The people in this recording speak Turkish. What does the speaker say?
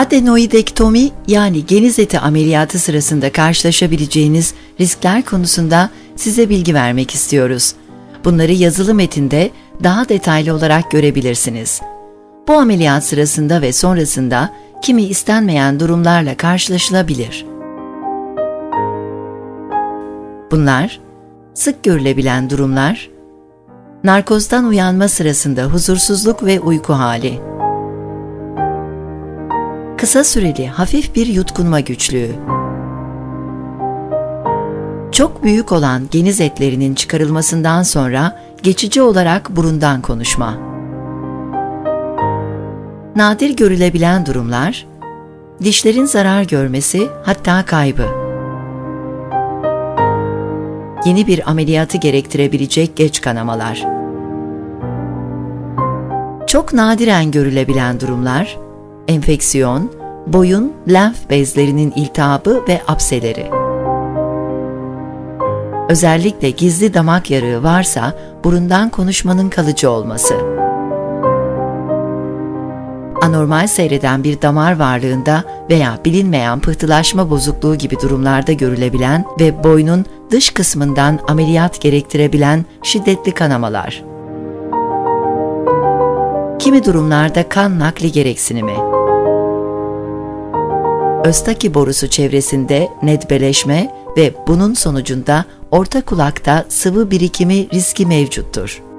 Adenoidektomi yani geniz eti ameliyatı sırasında karşılaşabileceğiniz riskler konusunda size bilgi vermek istiyoruz. Bunları yazılı metinde daha detaylı olarak görebilirsiniz. Bu ameliyat sırasında ve sonrasında kimi istenmeyen durumlarla karşılaşılabilir. Bunlar, sık görülebilen durumlar, narkozdan uyanma sırasında huzursuzluk ve uyku hali, kısa süreli hafif bir yutkunma güçlüğü, çok büyük olan geniz etlerinin çıkarılmasından sonra geçici olarak burundan konuşma. Nadir görülebilen durumlar, dişlerin zarar görmesi hatta kaybı. Yeni bir ameliyatı gerektirebilecek geç kanamalar. Çok nadiren görülebilen durumlar, enfeksiyon, boyun lenf bezlerinin iltihabı ve apseleri. Özellikle gizli damak yarığı varsa burundan konuşmanın kalıcı olması. Anormal seyreden bir damar varlığında veya bilinmeyen pıhtılaşma bozukluğu gibi durumlarda görülebilen ve boynun dış kısmından ameliyat gerektirebilen şiddetli kanamalar. Kimi durumlarda kan nakli gereksinimi. Östaki borusu çevresinde nedbeleşme ve bunun sonucunda orta kulakta sıvı birikimi riski mevcuttur.